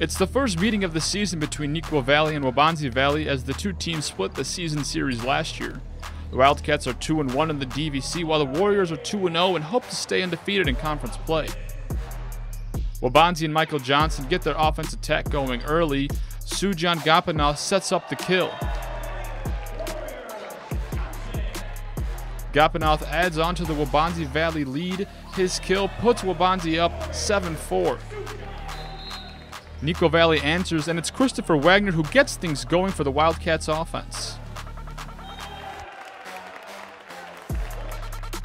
It's the first meeting of the season between Neuqua Valley and Waubonsie Valley as the two teams split the season series last year. The Wildcats are 2 and 1 in the DVC, while the Warriors are 2 and 0 and hope to stay undefeated in conference play. Waubonsie and Michael Johnson get their offense attack going early. Sujan Gapanow sets up the kill. Gapanoth adds on to the Waubonsie Valley lead. His kill puts Waubonsie up 7 4. Neuqua Valley answers, and it's Christopher Wagner who gets things going for the Wildcats offense.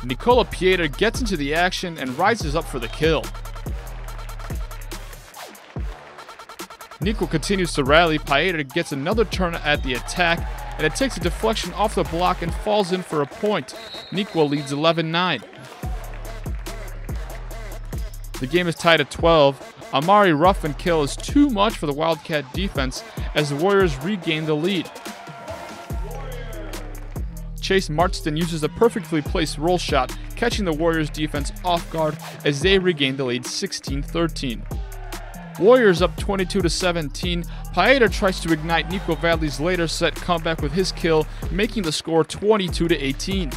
Nicola Pieter gets into the action and rises up for the kill. Nico continues to rally. Paeta gets another turn at the attack, and it takes a deflection off the block and falls in for a point. Neuqua leads 11 9. The game is tied at 12. Amari Ruffin kill is too much for the Wildcat defense as the Warriors regain the lead. Chase Marston uses a perfectly placed roll shot, catching the Warriors defense off guard as they regain the lead 16-13. Warriors up 22 to 17. Paeta tries to ignite Neuqua Valley's later set comeback with his kill, making the score 22 to 18.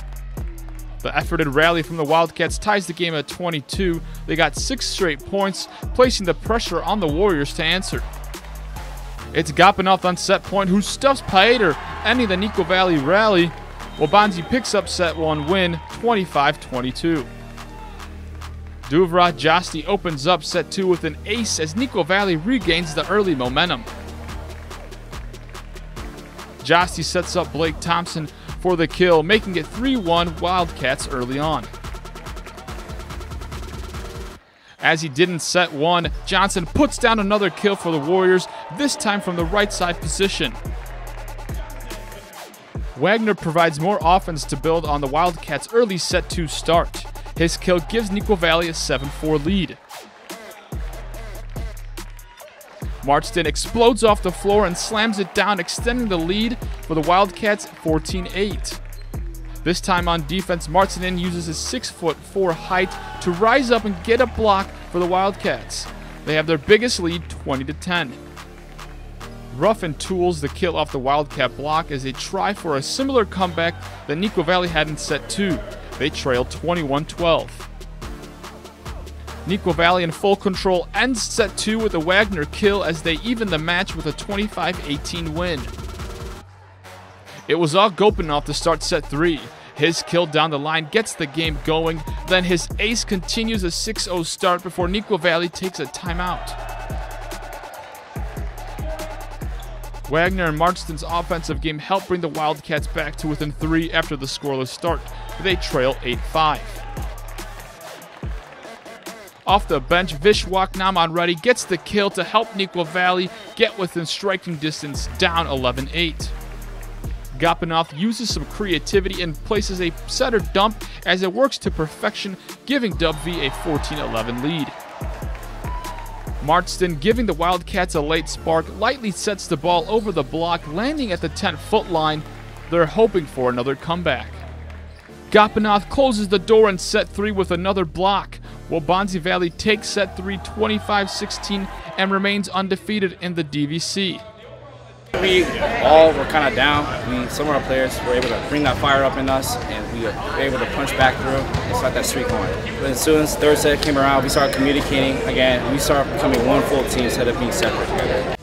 The efforted rally from the Wildcats ties the game at 22. They got six straight points, placing the pressure on the Warriors to answer. It's Gapanoth on set point who stuffs Paeter, ending the Neuqua Valley rally. Waubonsie picks up set one win, 25-22. Duvra Josti opens up set two with an ace as Neuqua Valley regains the early momentum. Josti sets up Blake Thompson for the kill, making it 3 1 Wildcats early on. As he did in set one, Johnson puts down another kill for the Warriors, this time from the right side position. Wagner provides more offense to build on the Wildcats' early set 2 start. His kill gives Neuqua Valley a 7 4 lead. Marston explodes off the floor and slams it down, extending the lead for the Wildcats 14 8. This time on defense, Martinin uses his 6 foot 4 height to rise up and get a block for the Wildcats. They have their biggest lead 20 10. Ruffin tools the kill off the Wildcat block as they try for a similar comeback that Neuqua Valley had in set 2. They trail 21 12. Neuqua Valley in full control ends set 2 with a Wagner kill as they even the match with a 25-18 win. It was all Gopinov to start set 3. His kill down the line gets the game going, then his ace continues a 6-0 start before Neuqua Valley takes a timeout. Wagner and Marston's offensive game helped bring the Wildcats back to within 3 after the scoreless start. They trail 8-5. Off the bench, Vishwak Naman Reddy gets the kill to help Neuqua Valley get within striking distance, down 11 8. Gapanoth uses some creativity and places a setter dump as it works to perfection, giving Dub V a 14 11 lead. Marston, giving the Wildcats a late spark, lightly sets the ball over the block, landing at the 10 foot line. They're hoping for another comeback. Gapanoth closes the door in set 3 with another block. Waubonsie Valley takes set 3 25 16 and remains undefeated in the DVC. We all were kind of down. Some of our players were able to bring that fire up in us, and we were able to punch back through and start that streak going. But as soon as third set came around, we started communicating again. We started becoming one full team instead of being separate.